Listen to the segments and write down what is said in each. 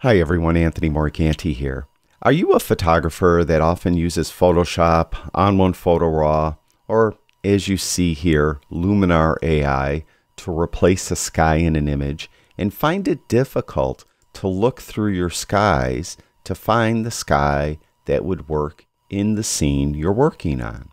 Hi everyone, Anthony Morganti here. Are you a photographer that often uses Photoshop, ON1 Photo Raw, or as you see here, Luminar AI to replace a sky in an image and find it difficult to look through your skies to find the sky that would work in the scene you're working on?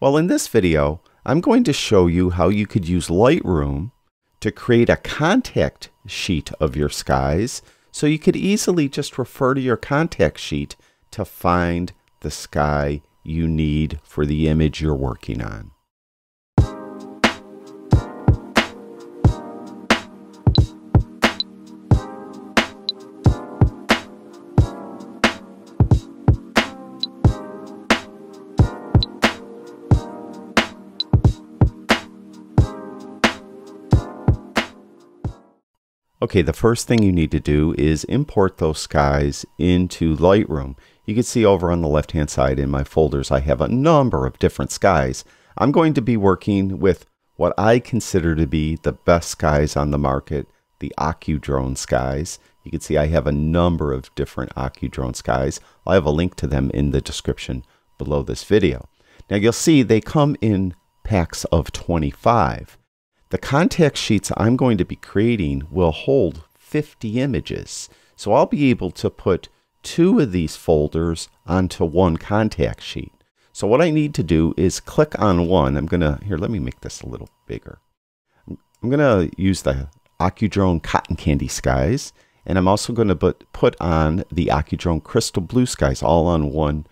Well, in this video, I'm going to show you how you could use Lightroom to create a contact sheet of your skies so you could easily just refer to your contact sheet to find the sky you need for the image you're working on. Okay, the first thing you need to do is import those skies into Lightroom. You can see over on the left hand side in my folders I have a number of different skies. I'm going to be working with what I consider to be the best skies on the market, the OcuDrone skies. You can see I have a number of different OcuDrone skies. I'll have a link to them in the description below this video. Now you'll see they come in packs of 25. The contact sheets I'm going to be creating will hold 50 images. So I'll be able to put two of these folders onto one contact sheet. So what I need to do is click on one. I'm going to, here, let me make this a little bigger. I'm going to use the OcuDrone Cotton Candy Skies. And I'm also going to put, put on the OcuDrone Crystal Blue Skies all on one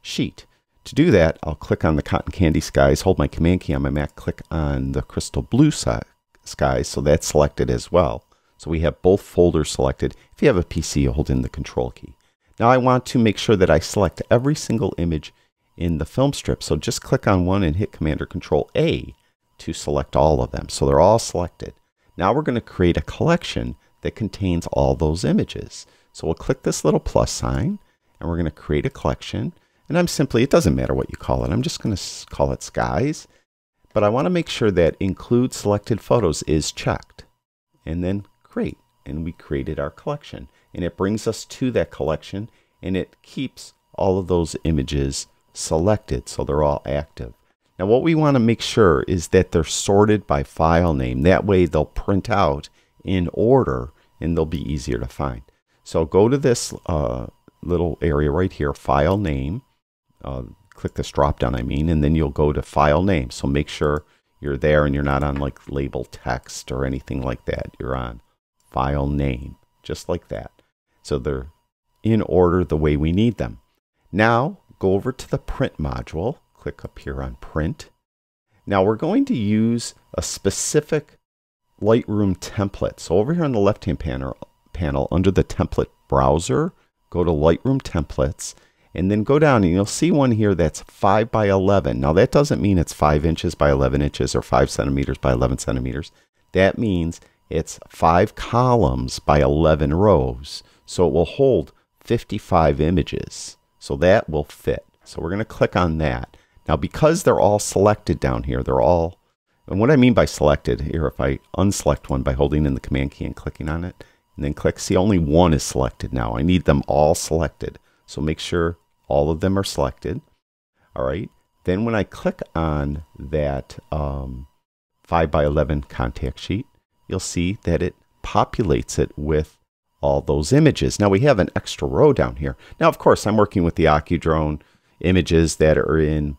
sheet. To do that, I'll click on the Cotton Candy Skies, hold my Command key on my Mac, click on the Crystal Blue Skies, so that's selected as well. So we have both folders selected. If you have a PC, you hold in the Control key. Now I want to make sure that I select every single image in the film strip. So just click on one and hit Command or Control A to select all of them. So they're all selected. Now we're going to create a collection that contains all those images. So we'll click this little plus sign and we're going to create a collection. And I'm simply, it doesn't matter what you call it. I'm just going to call it skies. But I want to make sure that include selected photos is checked. And then create. And we created our collection. And it brings us to that collection and it keeps all of those images selected so they're all active. Now what we want to make sure is that they're sorted by file name. That way they'll print out in order and they'll be easier to find. So go to this uh, little area right here, file name, uh, click this drop down, I mean, and then you'll go to file name. So make sure you're there and you're not on like label text or anything like that. You're on file name, just like that. So they're in order the way we need them. Now go over to the print module, click up here on print. Now we're going to use a specific Lightroom template. So over here on the left hand panel, panel under the template browser, go to Lightroom templates and then go down and you'll see one here that's 5 by 11. Now that doesn't mean it's 5 inches by 11 inches or 5 centimeters by 11 centimeters. That means it's 5 columns by 11 rows. So it will hold 55 images. So that will fit. So we're going to click on that. Now because they're all selected down here, they're all, and what I mean by selected, here if I unselect one by holding in the command key and clicking on it, and then click, see only one is selected now. I need them all selected. So make sure all of them are selected. All right. Then when I click on that um, 5 by 11 contact sheet, you'll see that it populates it with all those images. Now we have an extra row down here. Now, of course, I'm working with the OcuDrone images that are in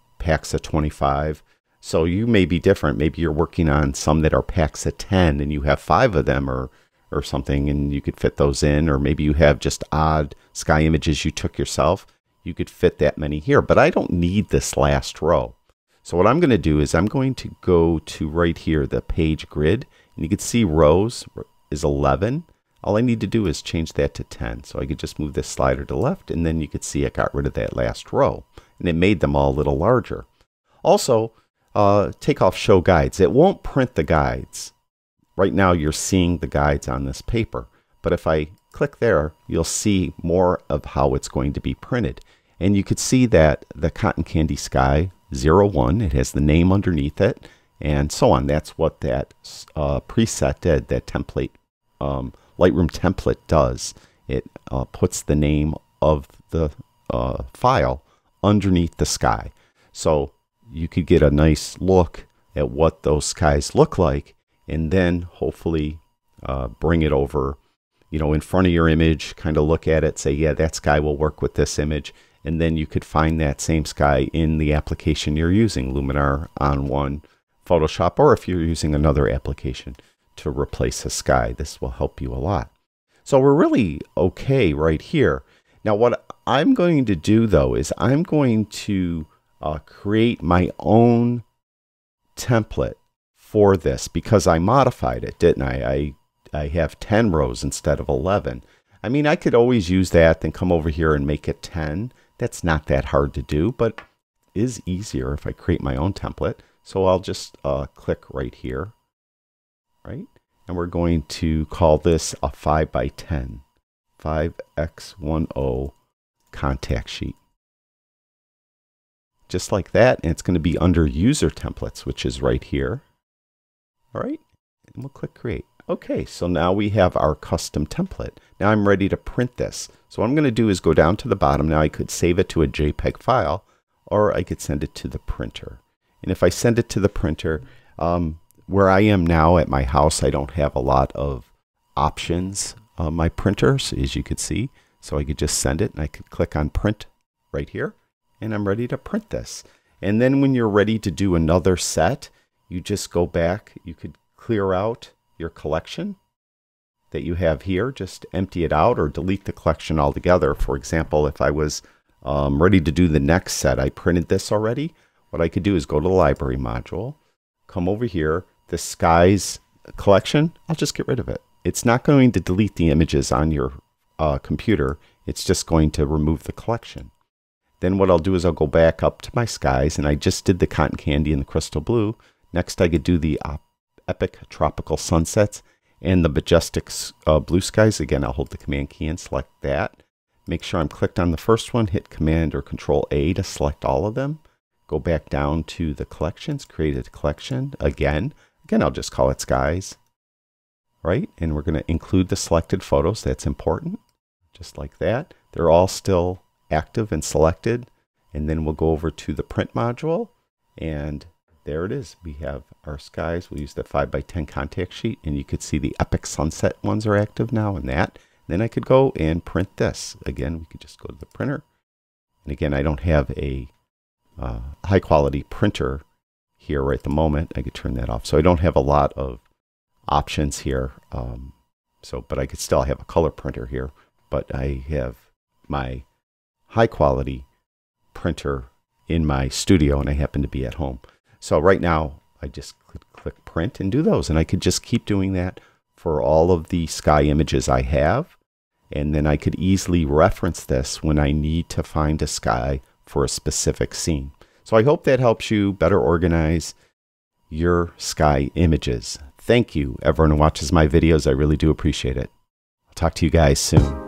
of 25. So you may be different. Maybe you're working on some that are of 10 and you have five of them or, or something and you could fit those in. Or maybe you have just odd sky images you took yourself you could fit that many here, but I don't need this last row. So what I'm going to do is I'm going to go to right here, the page grid, and you can see rows is 11. All I need to do is change that to 10. So I could just move this slider to left, and then you could see it got rid of that last row, and it made them all a little larger. Also, uh, take off show guides. It won't print the guides. Right now you're seeing the guides on this paper, but if I click there, you'll see more of how it's going to be printed. And you could see that the Cotton Candy Sky 01, it has the name underneath it, and so on. That's what that uh, preset did, that template, um, Lightroom template does. it uh, puts the name of the uh, file underneath the sky. So you could get a nice look at what those skies look like and then hopefully uh, bring it over, you know, in front of your image, kind of look at it, say, yeah, that sky will work with this image. And then you could find that same sky in the application you're using, Luminar ON1, Photoshop, or if you're using another application to replace a sky. This will help you a lot. So we're really okay right here. Now what I'm going to do though is I'm going to uh, create my own template for this because I modified it, didn't I? I, I have 10 rows instead of 11. I mean, I could always use that, then come over here and make it 10. That's not that hard to do, but is easier if I create my own template. So I'll just uh, click right here, right? And we're going to call this a 5 by 10, 5x10 contact sheet. Just like that, and it's going to be under user templates, which is right here. All right, and we'll click create. Okay, so now we have our custom template. Now I'm ready to print this. So what I'm going to do is go down to the bottom. Now I could save it to a JPEG file, or I could send it to the printer. And if I send it to the printer, um, where I am now at my house, I don't have a lot of options on my printers, as you could see. So I could just send it and I could click on print right here and I'm ready to print this. And then when you're ready to do another set, you just go back. You could clear out your collection that you have here, just empty it out or delete the collection altogether. For example, if I was um, ready to do the next set, I printed this already. What I could do is go to the library module, come over here, the skies collection, I'll just get rid of it. It's not going to delete the images on your uh, computer. It's just going to remove the collection. Then what I'll do is I'll go back up to my skies, and I just did the cotton candy and the crystal blue. Next, I could do the uh, epic tropical sunsets and the majestic uh, blue skies. Again, I'll hold the command key and select that. Make sure I'm clicked on the first one, hit command or control A to select all of them. Go back down to the collections, create a collection again. Again, I'll just call it skies, right? And we're going to include the selected photos. That's important, just like that. They're all still active and selected. And then we'll go over to the print module and there it is. We have our skies. We'll use the 5 by 10 contact sheet and you could see the epic sunset ones are active now and that. Then I could go and print this. Again, we could just go to the printer. And again, I don't have a uh, high quality printer here right at the moment. I could turn that off. So I don't have a lot of options here. Um, so, but I could still have a color printer here. But I have my high quality printer in my studio and I happen to be at home. So right now I just click, click print and do those and I could just keep doing that for all of the sky images I have and then I could easily reference this when I need to find a sky for a specific scene. So I hope that helps you better organize your sky images. Thank you, everyone who watches my videos. I really do appreciate it. I'll talk to you guys soon.